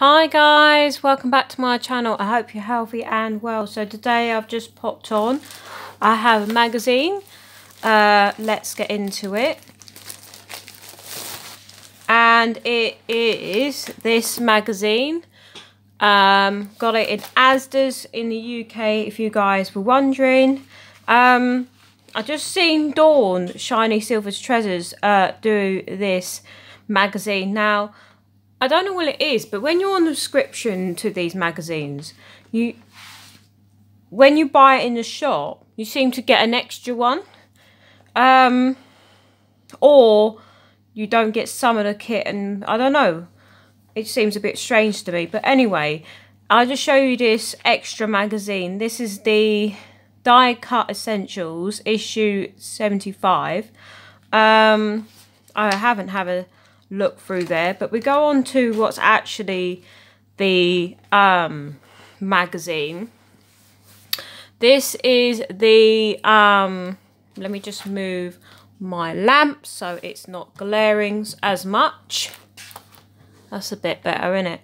Hi guys, welcome back to my channel. I hope you're healthy and well. So today I've just popped on. I have a magazine. Uh, let's get into it. And it is this magazine. Um, got it in Asda's in the UK if you guys were wondering. Um, I just seen Dawn, Shiny Silver's Treasures, uh, do this magazine. Now, I don't know what it is, but when you're on the subscription to these magazines, you when you buy it in the shop, you seem to get an extra one. Um, or you don't get some of the kit and I don't know. It seems a bit strange to me. But anyway, I'll just show you this extra magazine. This is the Die Cut Essentials issue 75. Um, I haven't had a look through there. But we go on to what's actually the um, magazine. This is the, um, let me just move my lamp so it's not glaring as much. That's a bit better, isn't it?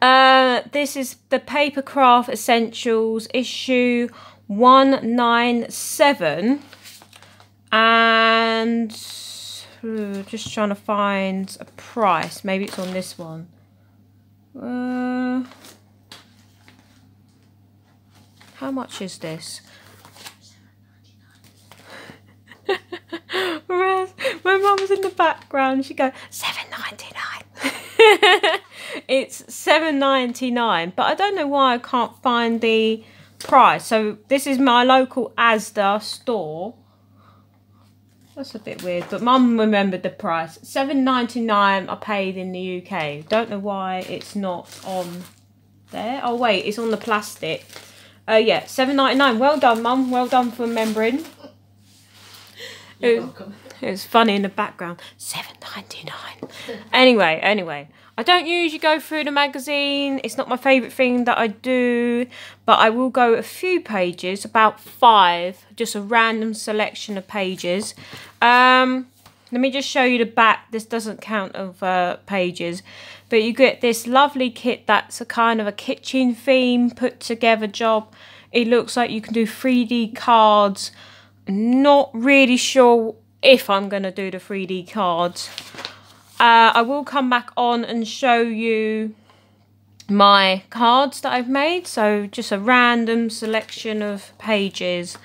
Uh, this is the Papercraft Essentials issue 197. And just trying to find a price. Maybe it's on this one. Uh, how much is this? My mum was in the background. She go seven ninety nine. it's seven ninety nine, but I don't know why I can't find the price. So this is my local Asda store. That's a bit weird, but mum remembered the price. Seven ninety nine I paid in the UK. Don't know why it's not on there. Oh wait, it's on the plastic. Uh yeah, seven ninety nine. Well done, mum. Well done for remembering. You're it, welcome. It was funny in the background. Seven ninety nine. anyway, anyway. I don't usually go through the magazine. It's not my favourite thing that I do. But I will go a few pages, about five. Just a random selection of pages. Um, let me just show you the back. This doesn't count of uh, pages. But you get this lovely kit that's a kind of a kitchen theme put together job. It looks like you can do 3D cards. Not really sure if I'm going to do the 3D cards. Uh, I will come back on and show you my cards that I've made. So just a random selection of pages.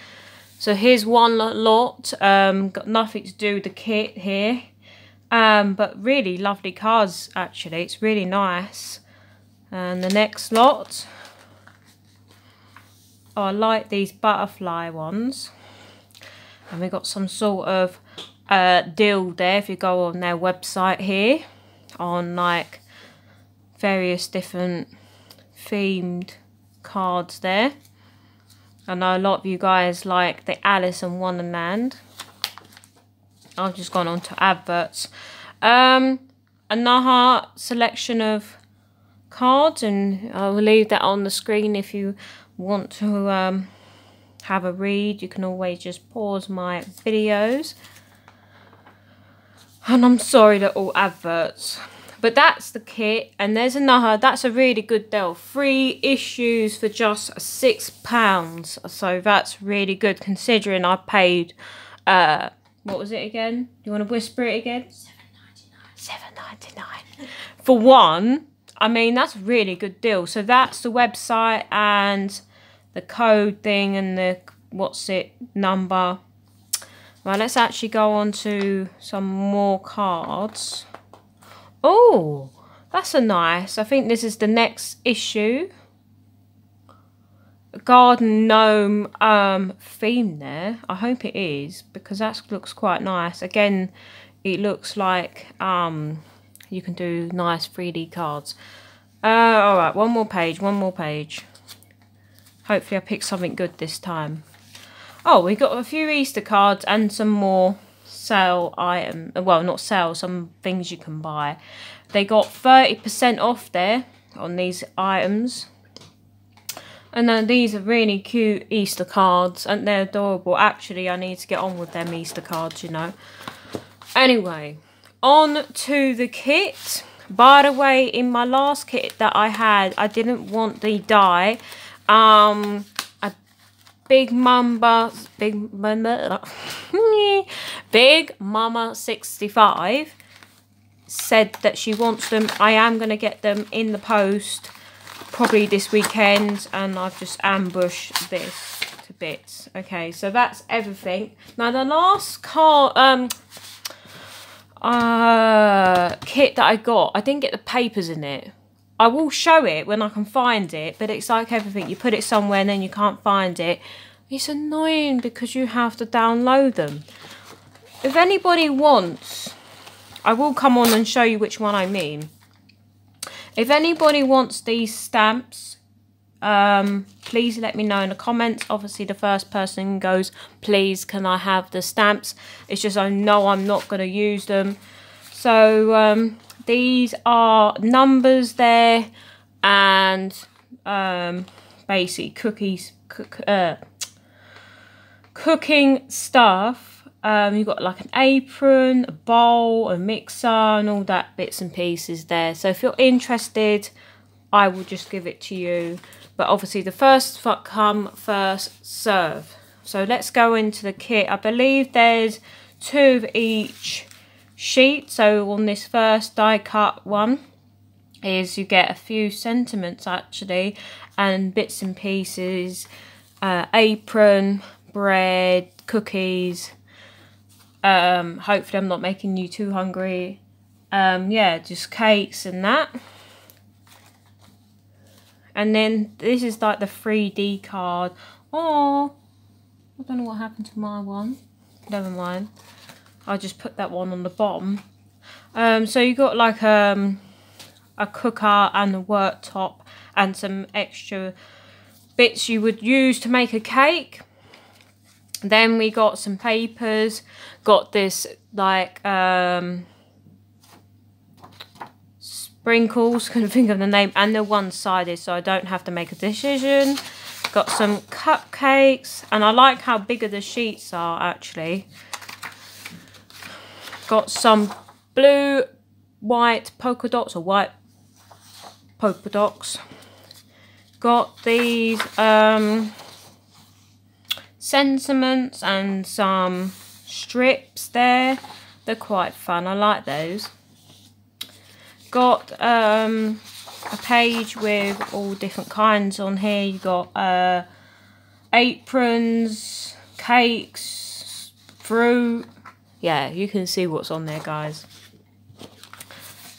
So here's one lot. Um, got nothing to do with the kit here. Um, but really lovely cards actually. It's really nice. And the next lot. Oh, I like these butterfly ones. And we got some sort of uh, deal there if you go on their website here on like various different themed cards there. I know a lot of you guys like the Alice in Wonderland. I've just gone on to adverts. Um, another selection of cards and I'll leave that on the screen if you want to um, have a read. You can always just pause my videos. And I'm sorry that all adverts. But that's the kit. And there's another. That's a really good deal. Three issues for just six pounds. So that's really good considering I paid, uh, what was it again? Do you want to whisper it again? Seven ninety nine. For one. I mean, that's a really good deal. So that's the website and the code thing and the what's it number Right, let's actually go on to some more cards. Oh, that's a nice. I think this is the next issue. Garden gnome um, theme there. I hope it is because that looks quite nice. Again, it looks like um, you can do nice 3D cards. Uh, Alright, one more page, one more page. Hopefully I pick something good this time. Oh, we got a few Easter cards and some more sale item. Well, not sale, some things you can buy. They got 30% off there on these items. And then these are really cute Easter cards and they're adorable. Actually, I need to get on with them Easter cards, you know. Anyway, on to the kit. By the way, in my last kit that I had, I didn't want the die. Um, Big Mamba, Big Mama, Big Mama 65 said that she wants them. I am going to get them in the post probably this weekend and I've just ambushed this to bits. Okay, so that's everything. Now the last car um uh kit that I got, I didn't get the papers in it. I will show it when I can find it, but it's like everything. You put it somewhere and then you can't find it. It's annoying because you have to download them. If anybody wants I will come on and show you which one I mean. If anybody wants these stamps, um, please let me know in the comments. Obviously, the first person goes, please, can I have the stamps? It's just I know I'm not going to use them. So, um, these are numbers there and um, basically cookies, cook, uh, cooking stuff um, you've got like an apron, a bowl, a mixer and all that bits and pieces there. So if you're interested, I will just give it to you. But obviously the first come, first serve. So let's go into the kit. I believe there's two of each sheet. So on this first die cut one is you get a few sentiments actually and bits and pieces, uh, apron, bread, cookies, um, hopefully I'm not making you too hungry. Um, yeah, just cakes and that. And then this is like the 3D card. Oh, I don't know what happened to my one. Never mind. I just put that one on the bottom. Um, so you got like um, a cooker and a worktop and some extra bits you would use to make a cake. Then we got some papers, got this like um, sprinkles, couldn't think of the name, and they're one-sided so I don't have to make a decision. Got some cupcakes, and I like how bigger the sheets are actually. Got some blue, white polka dots, or white polka dots. Got these um, sentiments and some strips there. They're quite fun. I like those. Got um, a page with all different kinds on here. You got uh, aprons, cakes, fruit. Yeah, you can see what's on there, guys.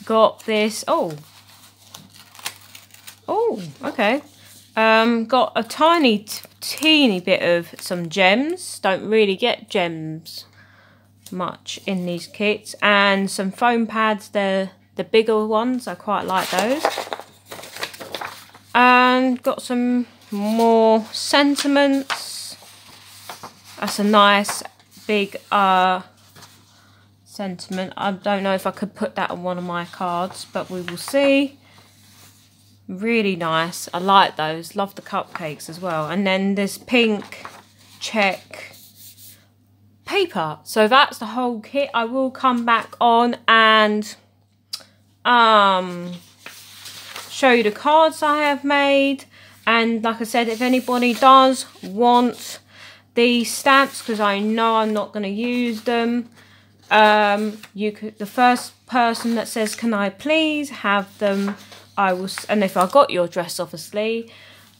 Got this. Oh. Oh, okay. Um, got a tiny, teeny bit of some gems. Don't really get gems much in these kits. And some foam pads. They're the bigger ones. I quite like those. And got some more sentiments. That's a nice big uh, sentiment. I don't know if I could put that on one of my cards, but we will see. Really nice. I like those. Love the cupcakes as well. And then this pink check paper. So that's the whole kit. I will come back on and um, show you the cards I have made. And like I said, if anybody does want these stamps, because I know I'm not going to use them, um, you could the first person that says, can I please have them I will, and if I got your dress, obviously,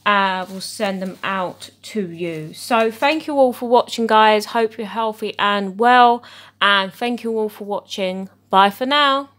I uh, will send them out to you. So thank you all for watching, guys. Hope you're healthy and well. And thank you all for watching. Bye for now.